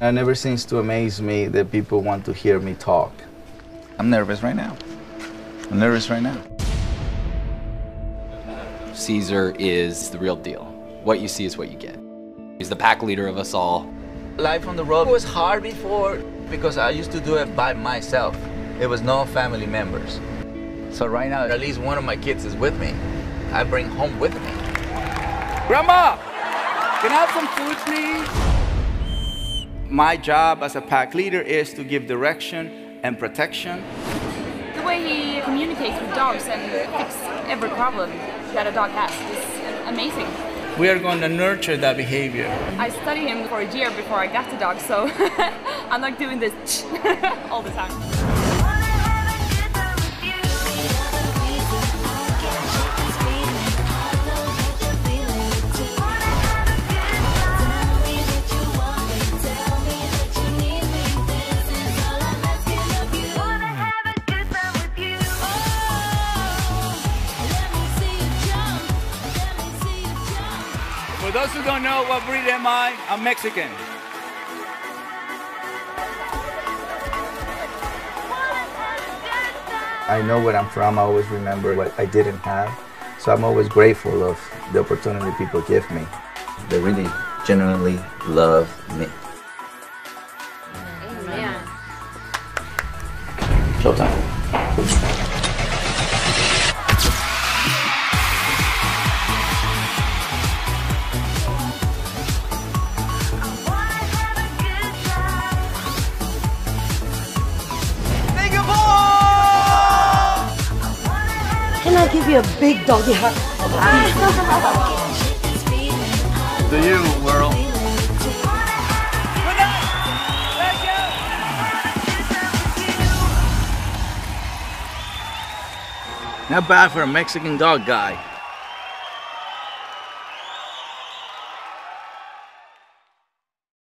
It never seems to amaze me that people want to hear me talk. I'm nervous right now. I'm nervous right now. Cesar is the real deal. What you see is what you get. He's the pack leader of us all. Life on the road was hard before because I used to do it by myself. There was no family members. So right now, at least one of my kids is with me. I bring home with me. Grandma, can I have some food, please? My job as a pack leader is to give direction and protection. The way he communicates with dogs and fixes every problem that a dog has is amazing. We are going to nurture that behavior. I studied him for a year before I got the dog, so I'm not doing this all the time. For those who don't know what breed am I, I'm Mexican. I know where I'm from. I always remember what I didn't have. So I'm always grateful of the opportunity people give me. They really genuinely love me. Amen. Showtime. Give you a big doggy hug? To you, world. Not bad for a Mexican dog guy.